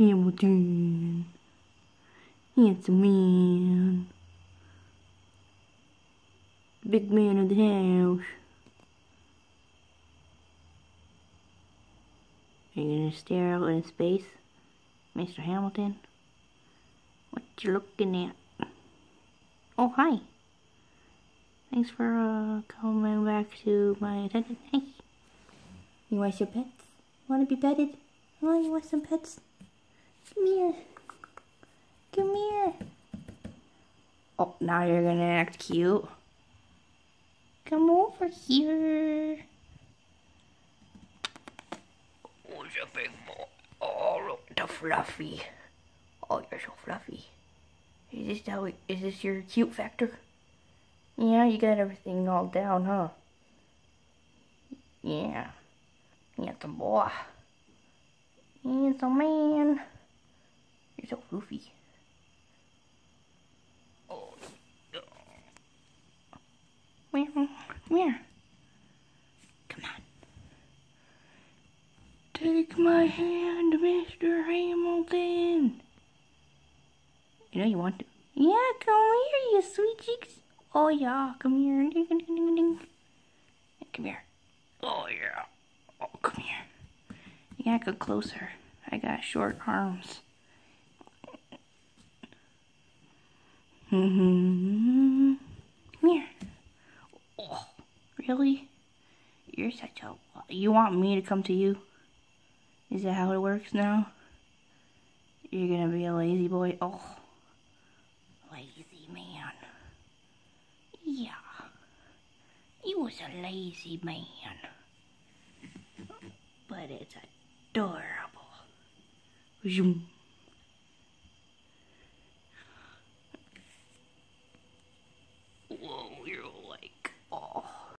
Hamilton. Handsome man. Big man of the house. Are you gonna stare out into space, Mr. Hamilton? What you looking at? Oh, hi. Thanks for uh, coming back to my attention. Hey. You want some pets? Want to be petted? Oh, you want some pets? Come here. Come here. Oh, now you're gonna act cute. Come over here. Who's a big boy? Oh, look, the fluffy. Oh, you're so fluffy. Is this how? Is this your cute factor? Yeah, you got everything all down, huh? Yeah. Handsome boy. Handsome man. So. Oh. Where? Where? Come on. Take my hand, Mr. Hamilton. You know you want to. Yeah, come here, you sweet cheeks. Oh yeah, come here. Ding, ding, ding, ding. Come here. Oh yeah. Oh, come here. You gotta go closer. I got short arms. Mm-hmm. Come here. Oh, really? You're such a... You want me to come to you? Is that how it works now? You're gonna be a lazy boy? Oh. Lazy man. Yeah. You was a lazy man. But it's adorable. Zoom.